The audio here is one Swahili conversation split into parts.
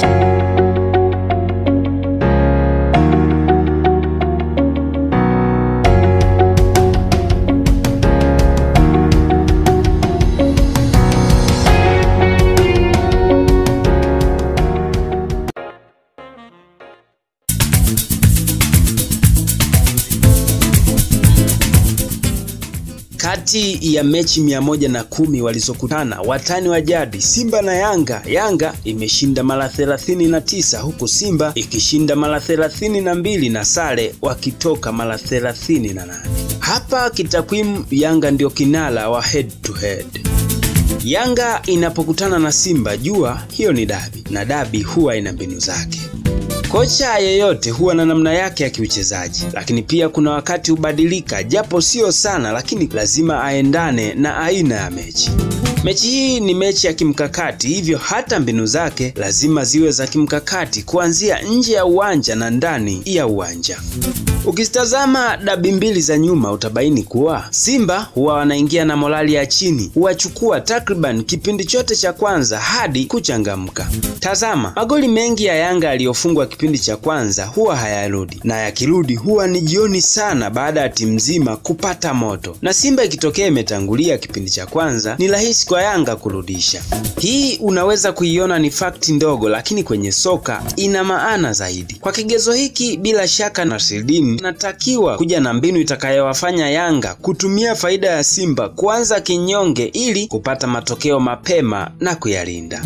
Thank you. Kati ya mechi mia moja na kumi walizokutana watani wa jadi Simba na Yanga, Yanga imeshinda mara thelathini na tisa huku Simba ikishinda mara thelathini na mbili na sare wakitoka mara thelathini na nane. Hapa kitakwimu Yanga ndio kinara wa head to head. Yanga inapokutana na Simba jua hiyo ni dabi, na dabi huwa ina mbinu zake. Kocha yeyote huwa na namna yake ya kiuchezaji, lakini pia kuna wakati hubadilika, japo sio sana, lakini lazima aendane na aina ya mechi. Mechi hii ni mechi ya kimkakati, hivyo hata mbinu zake lazima ziwe za kimkakati, kuanzia nje ya uwanja na ndani ya uwanja. Ukizitazama dabi mbili za nyuma utabaini kuwa Simba huwa wanaingia na morali ya chini, huwachukua takriban kipindi chote cha kwanza hadi kuchangamka. Tazama, magoli mengi ya Yanga yaliyofungwa kipindi cha kwanza huwa hayarudi, na yakirudi huwa ni jioni sana baada ya timu nzima kupata moto, na Simba ikitokea imetangulia kipindi cha kwanza ni rahisi kwa Yanga kurudisha. Hii unaweza kuiona ni fakti ndogo, lakini kwenye soka ina maana zaidi. Kwa kigezo hiki, bila shaka Nasreddine inatakiwa kuja na mbinu itakayowafanya Yanga kutumia faida ya Simba kuanza kinyonge ili kupata matokeo mapema na kuyalinda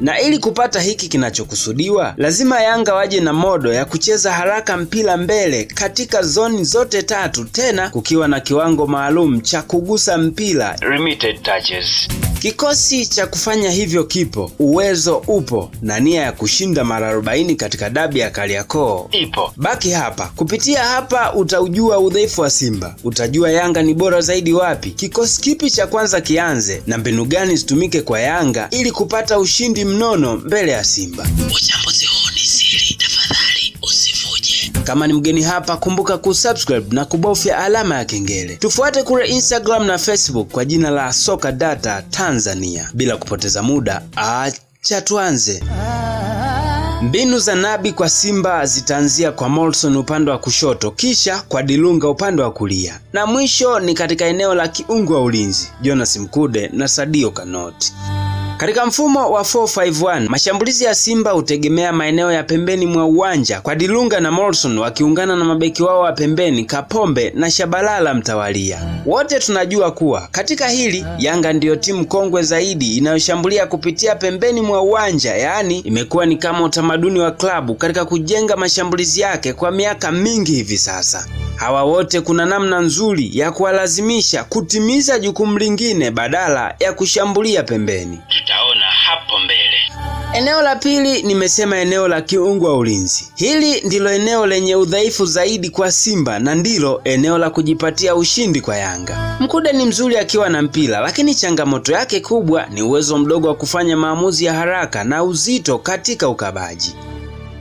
na ili kupata hiki kinachokusudiwa lazima Yanga waje na modo ya kucheza haraka mpira mbele katika zoni zote tatu, tena kukiwa na kiwango maalum cha kugusa mpira limited touches. Kikosi cha kufanya hivyo kipo, uwezo upo, na nia ya kushinda mara 40 katika dabi ya Kariakoo. Ipo. Baki hapa, kupitia hapa utaujua udhaifu wa Simba, utajua Yanga ni bora zaidi wapi, kikosi kipi cha kwanza kianze, na mbinu gani zitumike kwa Yanga ili kupata ushindi mnono mbele ya Simba. Uchambuzi Kama ni mgeni hapa, kumbuka kusubscribe na kubofya alama ya kengele. Tufuate kule Instagram na Facebook kwa jina la Soka Data Tanzania. Bila kupoteza muda, acha tuanze. Mbinu za Nabi kwa Simba zitaanzia kwa Molson upande wa kushoto, kisha kwa Dilunga upande wa kulia, na mwisho ni katika eneo la kiungo wa ulinzi Jonas Mkude na Sadio Kanoti. Katika mfumo wa 451 mashambulizi ya Simba hutegemea maeneo ya pembeni mwa uwanja kwa Dilunga na Morrison wakiungana na mabeki wao wa pembeni Kapombe na Shabalala mtawalia. Wote tunajua kuwa katika hili Yanga ndiyo timu kongwe zaidi inayoshambulia kupitia pembeni mwa uwanja, yaani imekuwa ni kama utamaduni wa klabu katika kujenga mashambulizi yake kwa miaka mingi hivi sasa. Hawa wote kuna namna nzuri ya kuwalazimisha kutimiza jukumu lingine badala ya kushambulia pembeni. Eneo la pili nimesema eneo la kiungo wa ulinzi. Hili ndilo eneo lenye udhaifu zaidi kwa Simba na ndilo eneo la kujipatia ushindi kwa Yanga. Mkude ni mzuri akiwa na mpira, lakini changamoto yake kubwa ni uwezo mdogo wa kufanya maamuzi ya haraka na uzito katika ukabaji.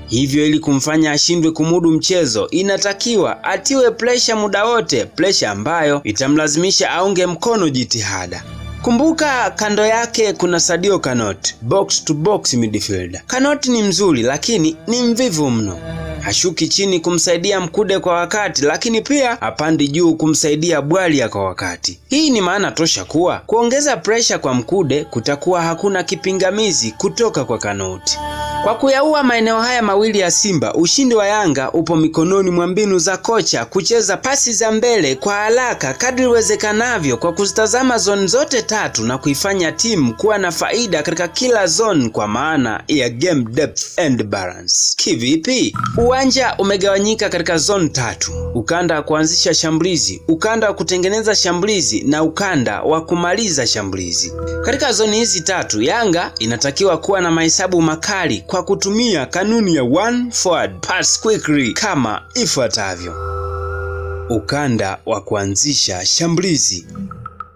Hivyo ili kumfanya ashindwe kumudu mchezo, inatakiwa atiwe presha muda wote, presha ambayo itamlazimisha aunge mkono jitihada. Kumbuka kando yake kuna Sadio Kanot, box to box midfielder. Kanot ni mzuri lakini ni mvivu mno. Hashuki chini kumsaidia Mkude kwa wakati, lakini pia hapandi juu kumsaidia Bwalia kwa wakati. Hii ni maana tosha kuwa kuongeza presha kwa Mkude kutakuwa hakuna kipingamizi kutoka kwa Kanoti. Kwa kuyaua maeneo haya mawili ya Simba, ushindi wa Yanga upo mikononi mwa mbinu za kocha kucheza pasi za mbele kwa haraka kadri iwezekanavyo kwa kuzitazama zone zote tatu na kuifanya timu kuwa na faida katika kila zone kwa maana ya game depth and balance. Kivipi? Uwanja umegawanyika katika zone tatu: ukanda wa kuanzisha shambulizi, ukanda wa kutengeneza shambulizi na ukanda wa kumaliza shambulizi. Katika zoni hizi tatu, Yanga inatakiwa kuwa na mahesabu makali kwa kutumia kanuni ya one forward pass quickly kama ifuatavyo: ukanda wa kuanzisha shambulizi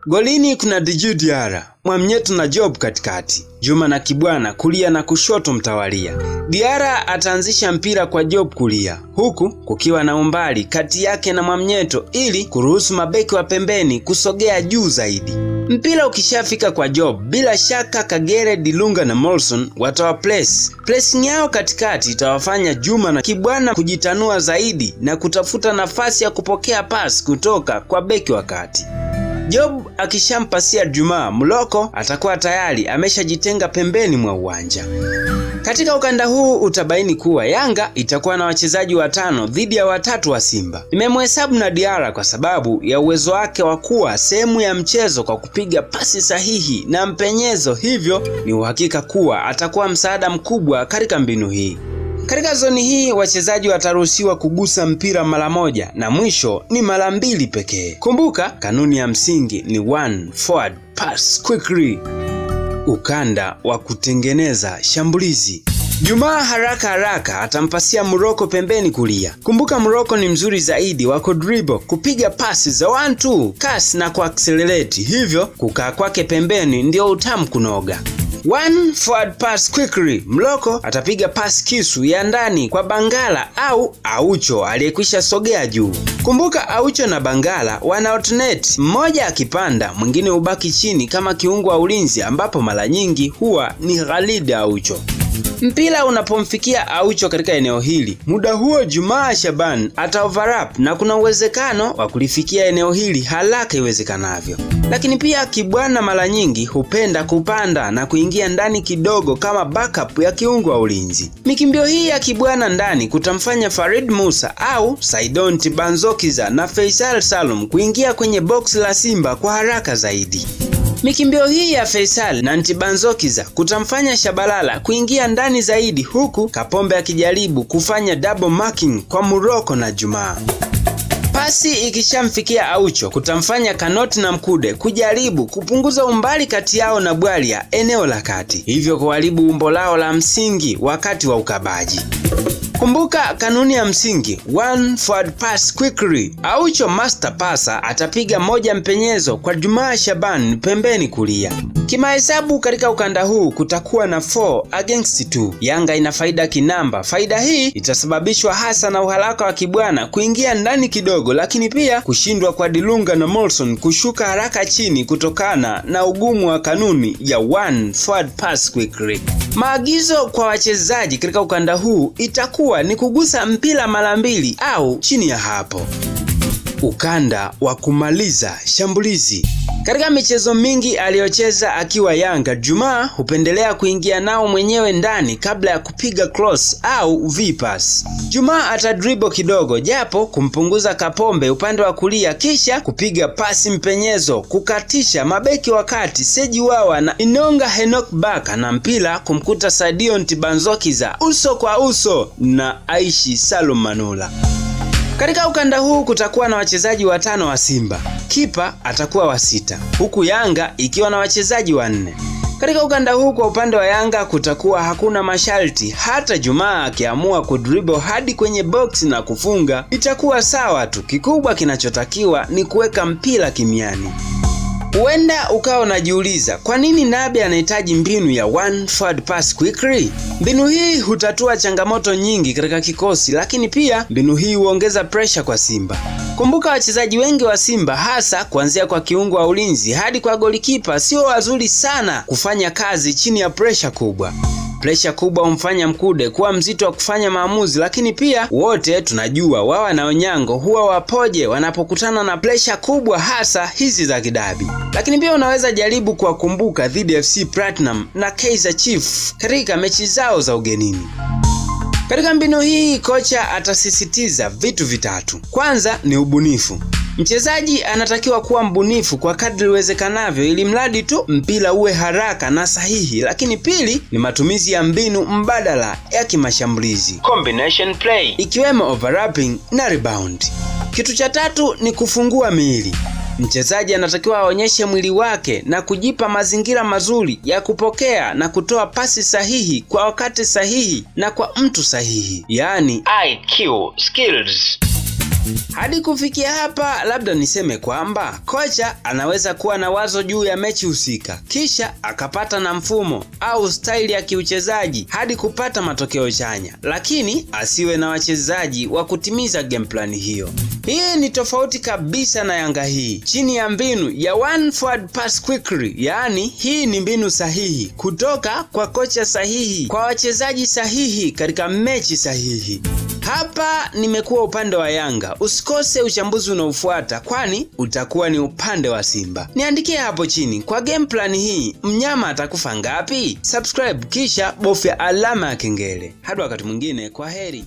Golini kuna Djigui Diarra, Mwamnyeto na Job katikati, Juma na Kibwana kulia na kushoto mtawalia. diara ataanzisha mpira kwa Job kulia, huku kukiwa na umbali kati yake na Mwamnyeto ili kuruhusu mabeki wa pembeni kusogea juu zaidi. Mpira ukishafika kwa Job, bila shaka Kagere, Dilunga na Molson watawa press. Pressing yao katikati itawafanya Juma na Kibwana kujitanua zaidi na kutafuta nafasi ya kupokea pasi kutoka kwa beki wa kati. Job akishampasia Juma, Mloko atakuwa tayari ameshajitenga pembeni mwa uwanja. Katika ukanda huu utabaini kuwa Yanga itakuwa na wachezaji watano dhidi ya watatu wa Simba. Nimemhesabu na Diara kwa sababu ya uwezo wake wa kuwa sehemu ya mchezo kwa kupiga pasi sahihi na mpenyezo, hivyo ni uhakika kuwa atakuwa msaada mkubwa katika mbinu hii. Katika zoni hii wachezaji wataruhusiwa kugusa mpira mara moja na mwisho ni mara mbili pekee. Kumbuka kanuni ya msingi ni one forward pass quickly. Ukanda wa kutengeneza shambulizi. Jumaa haraka haraka atampasia Muroko pembeni kulia. Kumbuka Muroko ni mzuri zaidi wa dribble, kupiga pasi za one two, kasi na kuaccelerate, hivyo kukaa kwake pembeni ndio utamu kunoga. One forward pass quickly. Mloko atapiga pass kisu ya ndani kwa Bangala au Aucho aliyekwisha sogea juu. Kumbuka Aucho na Bangala wana alternate, mmoja akipanda mwingine hubaki chini kama kiungo wa ulinzi, ambapo mara nyingi huwa ni Khalid Aucho. Mpira unapomfikia Aucho katika eneo hili, muda huo Jumaa Shaban ata overlap na kuna uwezekano wa kulifikia eneo hili haraka iwezekanavyo. Lakini pia Kibwana mara nyingi hupenda kupanda na kuingia ndani kidogo kama backup ya kiungo wa ulinzi. Mikimbio hii ya Kibwana ndani kutamfanya Farid Musa au Saidon Tibanzokiza na Faisal Salum kuingia kwenye box la Simba kwa haraka zaidi. Mikimbio hii ya Faisal na Ntibanzokiza kutamfanya Shabalala kuingia ndani zaidi huku Kapombe akijaribu kufanya double marking kwa Muroko na Jumaa. Pasi ikishamfikia Aucho kutamfanya Kanoti na Mkude kujaribu kupunguza umbali kati yao na Bwalia eneo la kati, hivyo kuharibu umbo lao la msingi wakati wa ukabaji. Kumbuka kanuni ya msingi one forward pass quickly. Aucho master pasa atapiga moja mpenyezo kwa Jumaa Shaban pembeni kulia. Kimahesabu katika ukanda huu kutakuwa na 4 against 2. Yanga ina faida kinamba. Faida hii itasababishwa hasa na uharaka wa Kibwana kuingia ndani kidogo, lakini pia kushindwa kwa Dilunga na Molson kushuka haraka chini kutokana na ugumu wa kanuni ya one forward pass quickly. Maagizo kwa wachezaji katika ukanda huu itakuwa ni kugusa mpira mara mbili au chini ya hapo. Ukanda wa kumaliza shambulizi. Katika michezo mingi aliyocheza akiwa Yanga, Juma hupendelea kuingia nao mwenyewe ndani kabla ya kupiga cross au vipas. Juma atadribble kidogo japo kumpunguza Kapombe upande wa kulia, kisha kupiga pasi mpenyezo kukatisha mabeki wakati Seji Wawa na Inonga Henok Baka na mpira kumkuta Sadio Ntibanzokiza uso kwa uso na Aishi Salum Manula. Katika ukanda huu kutakuwa na wachezaji watano wa Simba, kipa atakuwa wa sita, huku Yanga ikiwa na wachezaji wanne. Katika ukanda huu kwa upande wa Yanga kutakuwa hakuna masharti, hata Jumaa akiamua kudribble hadi kwenye box na kufunga itakuwa sawa tu. Kikubwa kinachotakiwa ni kuweka mpira kimiani. Huenda ukawa unajiuliza kwa nini Nabe anahitaji mbinu ya one forward pass quickly. Mbinu hii hutatua changamoto nyingi katika kikosi, lakini pia mbinu hii huongeza presha kwa Simba. Kumbuka wachezaji wengi wa Simba hasa kuanzia kwa kiungo wa ulinzi hadi kwa golikipa sio wazuri sana kufanya kazi chini ya presha kubwa. Presha kubwa humfanya Mkude kuwa mzito wa kufanya maamuzi, lakini pia wote tunajua Wawa na Onyango huwa wapoje wanapokutana na presha kubwa, hasa hizi za kidabi. Lakini pia unaweza jaribu kuwakumbuka dhidi FC Platinum na Kaizer Chiefs katika mechi zao za ugenini. Katika mbinu hii kocha atasisitiza vitu vitatu. Kwanza ni ubunifu. Mchezaji anatakiwa kuwa mbunifu kwa kadri iwezekanavyo, ili mradi tu mpira uwe haraka na sahihi. Lakini pili ni matumizi ya mbinu mbadala ya kimashambulizi, combination play, ikiwemo overlapping na rebound. Kitu cha tatu ni kufungua miili. Mchezaji anatakiwa aonyeshe mwili wake na kujipa mazingira mazuri ya kupokea na kutoa pasi sahihi kwa wakati sahihi na kwa mtu sahihi, yaani IQ skills. Hadi kufikia hapa, labda niseme kwamba kocha anaweza kuwa na wazo juu ya mechi husika, kisha akapata na mfumo au staili ya kiuchezaji hadi kupata matokeo chanya, lakini asiwe na wachezaji wa kutimiza game plan hiyo. Hii ni tofauti kabisa na Yanga hii chini ya mbinu ya one forward pass quickly, yaani hii ni mbinu sahihi kutoka kwa kocha sahihi kwa wachezaji sahihi katika mechi sahihi. Hapa nimekuwa upande wa Yanga. Usikose uchambuzi unaofuata, kwani utakuwa ni upande wa Simba. Niandikie hapo chini, kwa game plan hii mnyama atakufa ngapi? Subscribe kisha bofya alama ya kengele. Hadi wakati mwingine, kwa heri.